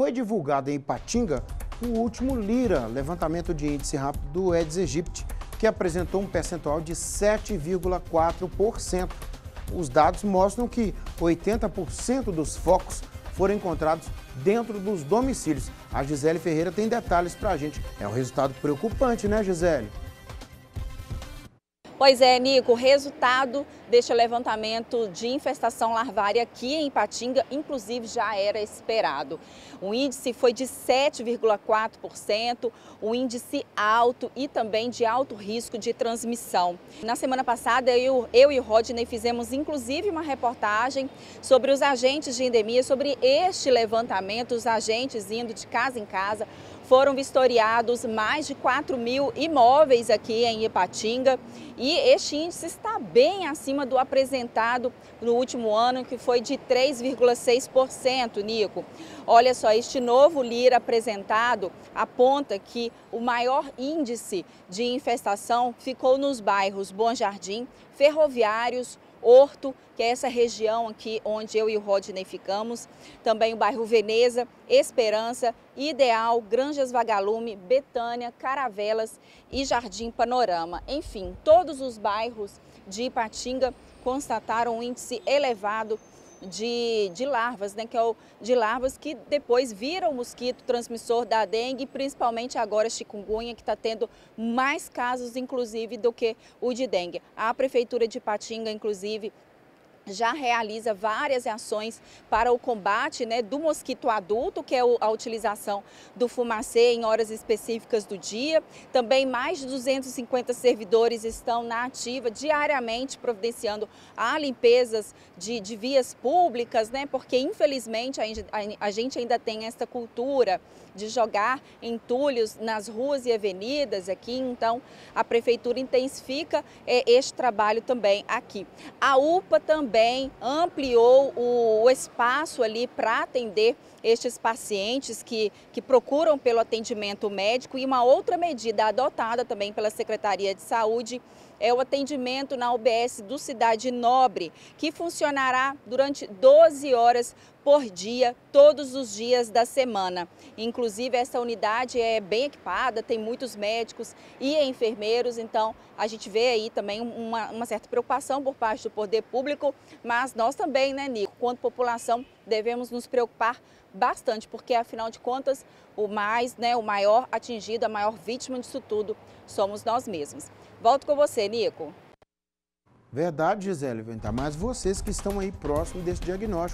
Foi divulgado em Ipatinga o último Lira, levantamento de índice rápido do Eds Egypt, que apresentou um percentual de 7,4%. Os dados mostram que 80% dos focos foram encontrados dentro dos domicílios. A Gisele Ferreira tem detalhes para a gente. É um resultado preocupante, né, Gisele? Pois é, Nico, o resultado deste levantamento de infestação larvária aqui em Ipatinga, inclusive, já era esperado. O índice foi de 7,4%, um índice alto e também de alto risco de transmissão. Na semana passada, eu, eu e Rodney fizemos, inclusive, uma reportagem sobre os agentes de endemia, sobre este levantamento, os agentes indo de casa em casa, foram vistoriados mais de 4 mil imóveis aqui em Ipatinga e este índice está bem acima do apresentado no último ano, que foi de 3,6%, Nico. Olha só, este novo LIRA apresentado aponta que o maior índice de infestação ficou nos bairros Bom Jardim, Ferroviários, Horto, que é essa região aqui onde eu e o Rodney ficamos, também o bairro Veneza, Esperança, Ideal, Granjas Vagalume, Betânia, Caravelas e Jardim Panorama. Enfim, todos os bairros de Ipatinga constataram um índice elevado de, de larvas, né, que é o de larvas que depois viram o mosquito transmissor da dengue, principalmente agora chikungunya, que está tendo mais casos, inclusive, do que o de dengue. A Prefeitura de Patinga, inclusive, já realiza várias ações para o combate né, do mosquito adulto, que é a utilização do fumacê em horas específicas do dia. Também mais de 250 servidores estão na ativa diariamente providenciando a limpezas de, de vias públicas, né, porque infelizmente a, gente ainda tem essa cultura de jogar entulhos nas ruas e avenidas aqui, então a prefeitura intensifica é, este trabalho também aqui. A UPA também ampliou o, o espaço ali para atender estes pacientes que, que procuram pelo atendimento médico e uma outra medida adotada também pela Secretaria de Saúde é o atendimento na UBS do Cidade Nobre, que funcionará durante 12 horas por dia, todos os dias da semana. Inclusive, essa unidade é bem equipada, tem muitos médicos e enfermeiros, então a gente vê aí também uma, uma certa preocupação por parte do poder público, mas nós também, né, Nico, quanto população, devemos nos preocupar bastante, porque afinal de contas, o mais, né, o maior atingido, a maior vítima disso tudo somos nós mesmos. Volto com você, Nico. Verdade, Gisele, ainda mais vocês que estão aí próximo desse diagnóstico.